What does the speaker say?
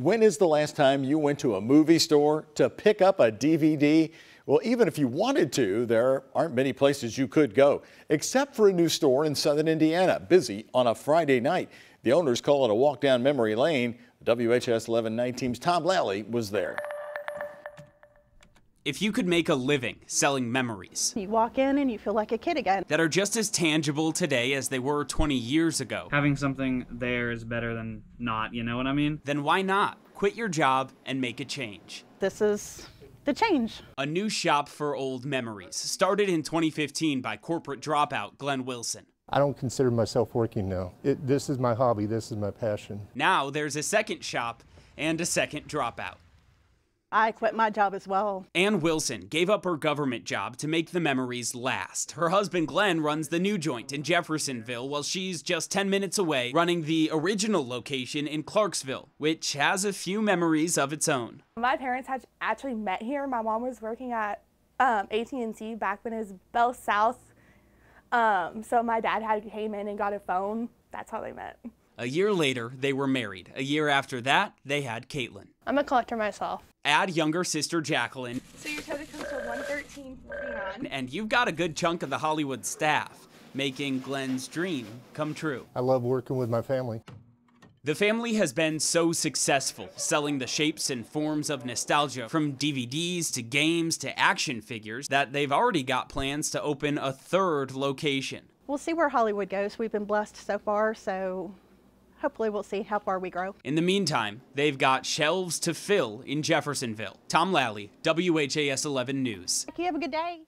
When is the last time you went to a movie store to pick up a DVD? Well, even if you wanted to, there aren't many places you could go, except for a new store in southern Indiana, busy on a Friday night. The owners call it a walk down memory lane. WHAS 11 team's Tom Lally was there. If you could make a living selling memories. You walk in and you feel like a kid again. That are just as tangible today as they were 20 years ago. Having something there is better than not, you know what I mean? Then why not? Quit your job and make a change. This is the change. A new shop for old memories, started in 2015 by corporate dropout Glenn Wilson. I don't consider myself working now. It, this is my hobby, this is my passion. Now there's a second shop and a second dropout. I quit my job as well. Ann Wilson gave up her government job to make the memories last. Her husband Glenn runs the new joint in Jeffersonville while she's just 10 minutes away running the original location in Clarksville, which has a few memories of its own. My parents had actually met here. My mom was working at um, AT&T back when it was Bell South. Um, so my dad had came in and got a phone. That's how they met. A year later, they were married. A year after that, they had Caitlin. I'm a collector myself. Add younger sister Jacqueline. So your total comes to 113.49. And you've got a good chunk of the Hollywood staff, making Glenn's dream come true. I love working with my family. The family has been so successful, selling the shapes and forms of nostalgia from DVDs to games to action figures, that they've already got plans to open a third location. We'll see where Hollywood goes. We've been blessed so far, so hopefully we'll see how far we grow. In the meantime, they've got shelves to fill in Jeffersonville. Tom Lally, WHAS 11 News. You have a good day.